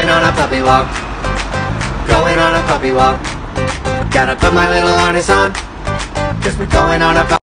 going on a puppy walk. Going on a puppy walk. Gotta put my little harness on. Cause we're going on a